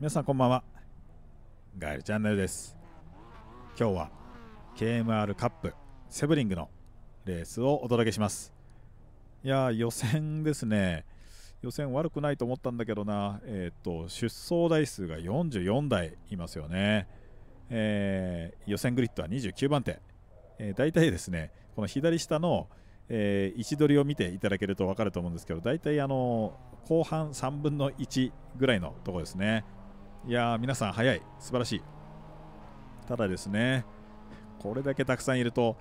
皆さんこんばんは。ガエルチャンネルです。今日は KMR カップセブリングのレースをお届けします。いやー予選ですね。予選悪くないと思ったんだけどな、えーと、出走台数が44台いますよね、えー、予選グリッドは29番手、えー、大体ですねこの左下の、えー、位置取りを見ていただけると分かると思うんですけど大体あの後半3分の1ぐらいのところですね。いや皆さん早い。素晴らしい。ただですねこれだけたくさんいると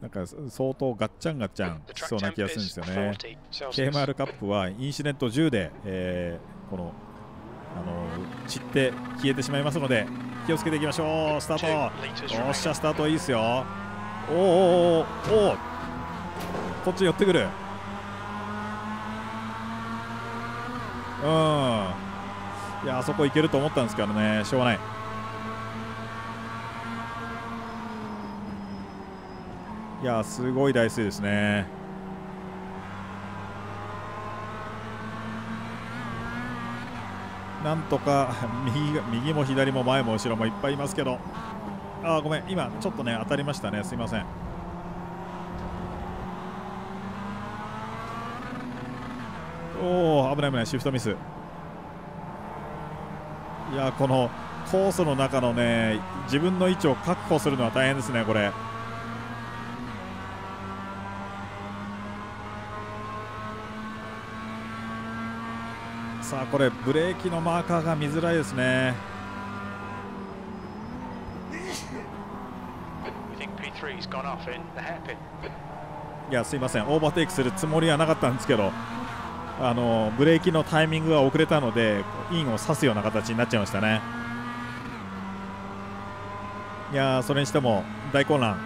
なんか相当ガッチャンガッチャンしそうな気がするんですよね。KMR カップはインシデント10で、えー、このあの散って消えてしまいますので気をつけていきましょう。スタート。おっしゃスタートいいですよ。おおおおこっち寄ってくる。うんいやあそこ行けると思ったんですけどねしょうがない。いやすごい台数ですね。なんとか 右右も左も前も後ろもいっぱいいますけど。あごめん今ちょっとね当たりましたね。すいません。おお危ない危ない。シフトミス。いやこのコースの中のね自分の位置を確保するのは大変ですね、これ。さあこれブレーキのマーカーが見づらいですね。いやすいませんオーバーテイクするつもりはなかったんですけどあのブレーキのタイミングが遅れたのでインを刺すような形になっちゃいましたね。いやそれにしても大混乱。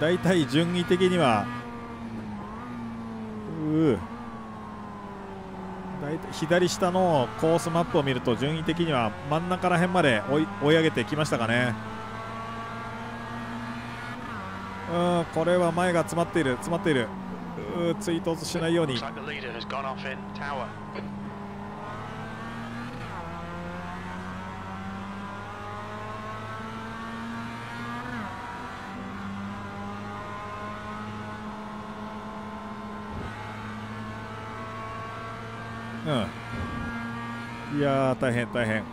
大体順位的にはう大体左下のコースマップを見ると順位的には真ん中ら辺まで追い追い上げてきましたかね。うんこれは前が詰まっている詰まっている。追突しないように。うん、いや大変大変。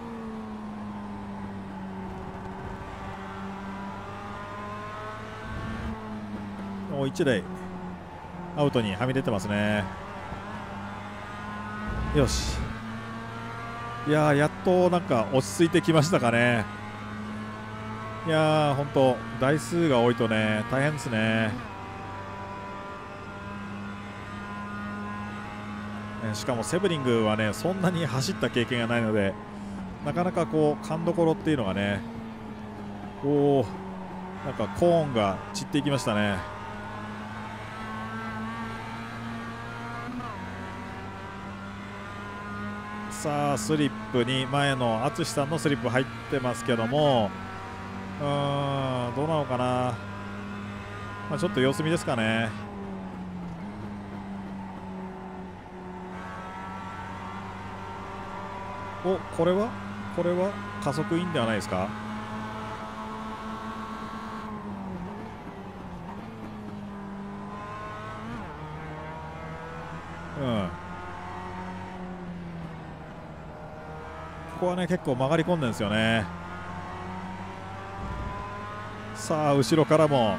もう1台アウトにはみ出てますね。よし。いややっとなんか落ち着いてきましたかね。いやー本当台数が多いとね大変ですね。しかもセブリングはねそんなに走った経験がないのでなかなかこう勘どころっていうのがねおおなんかコーンが散っていきましたね。さあスリップに前の淳さんのスリップ入ってますけども。うーんどうなのかな、まあ、ちょっと様子見ですかね。おこれは？これは加速インではないですかうんこはね結構曲がり込んでるんですよね。さあ後ろからも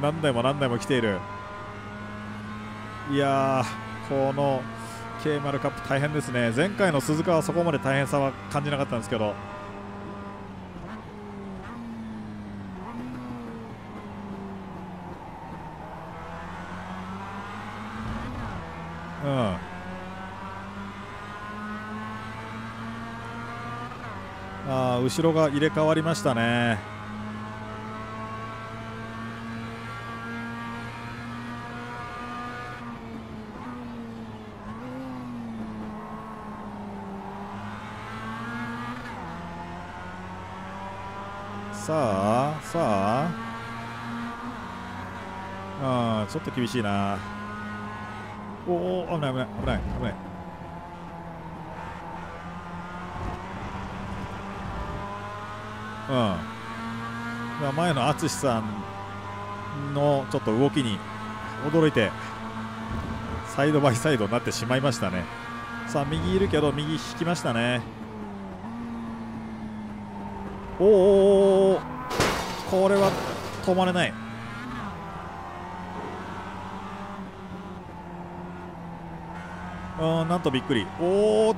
何台も何台も来ている。いやこの K マルカップ大変ですね。前回の鈴鹿はそこまで大変さは感じなかったんですけどうんあ後ろが入れ替わりましたね。さあさあ。あちょっと厳しいな。おお危ない危ない危ない危ない。うん、前の淳さんのちょっと動きに驚いてサイドバイサイドになってしまいましたね。さあ右いるけど右引きましたね。おおこれは止まれない。うんなんとびっくり。おお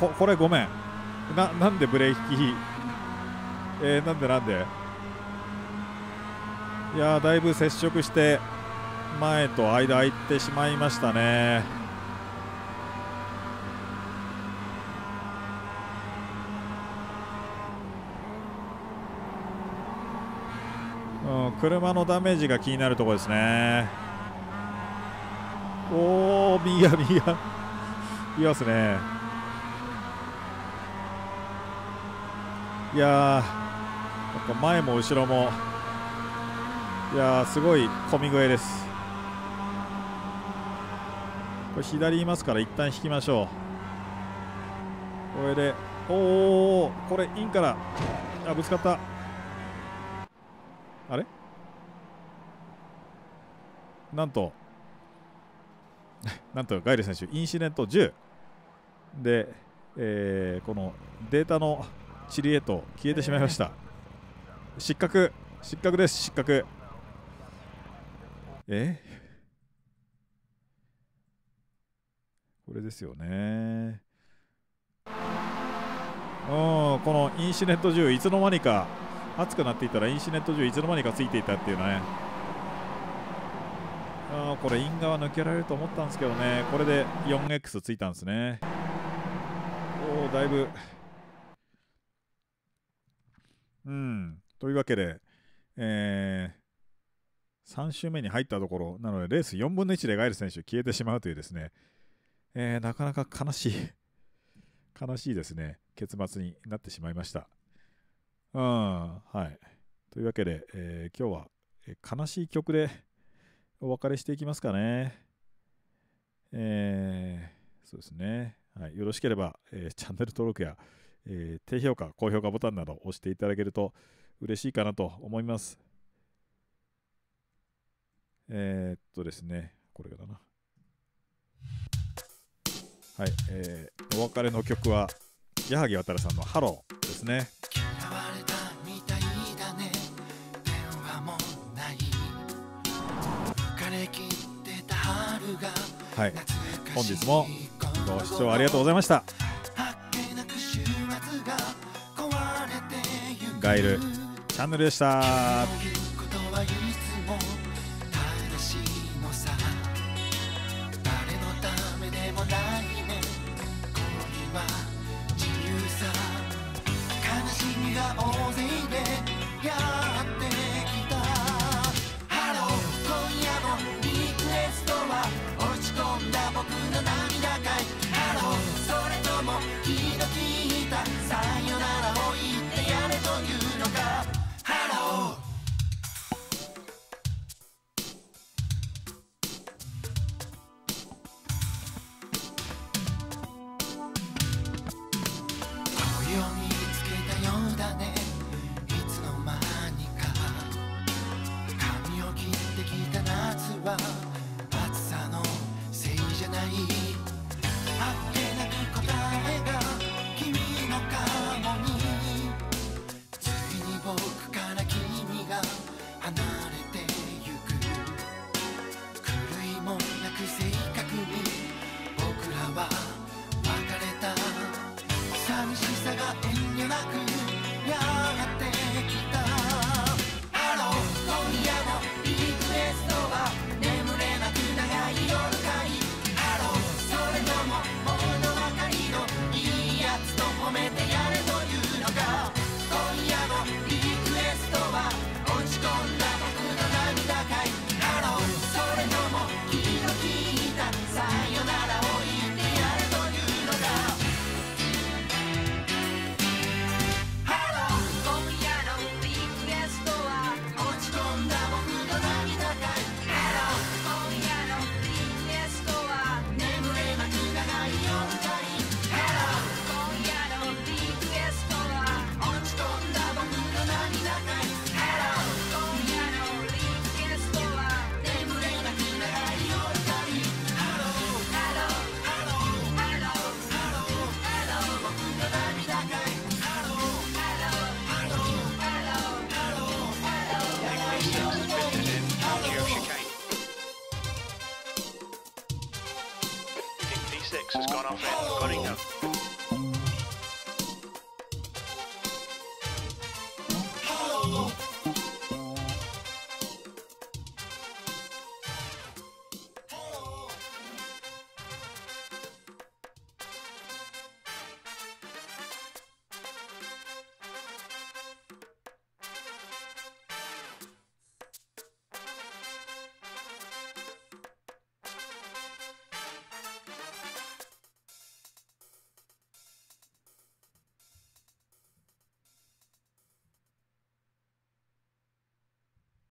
ここれごめん。ななんでブレーキえー、なんでなんで？いやだいぶ接触して前と間空いてしまいましたね。うん、車のダメージが気になるところですね。おお右が右がいますね。いやー前も後ろも。いやすごい混み具合です。これ左いますから一旦引きましょう。これでおおこれインから。あぶつかった。あれ？なんと。なんとガイル選手インシデント10で、えー、このデータのチリへと消えてしまいました。失格。失格です失格。え？これですよね。うんこのインシネット10いつの間にか熱くなっていたらインシネット10いつの間にかついていたっていうね。あこれイン側抜けられると思ったんですけどね。これで 4X ついたんですね。おおだいぶ。うん。というわけでえー、3周目に入ったところなのでレース4分の1でガイル選手消えてしまうというですねえー、なかなか悲しい悲しいですね、結末になってしまいました。うん、はい。というわけで、えー、今日は、え、悲しい曲でお別れしていきますかね。えー、そうですね。はい、よろしければ、え、チャンネル登録や、え、低評価、高評価ボタンなど押していただけると嬉しいかなと思います。えー、っとですね、これかな。はい、えー、お別れの曲は矢作渉さんの「ハロー」ですね。はい、本日もご視聴ありがとうございました。ガイルチャンネルでした。six has gone off it. Got enough.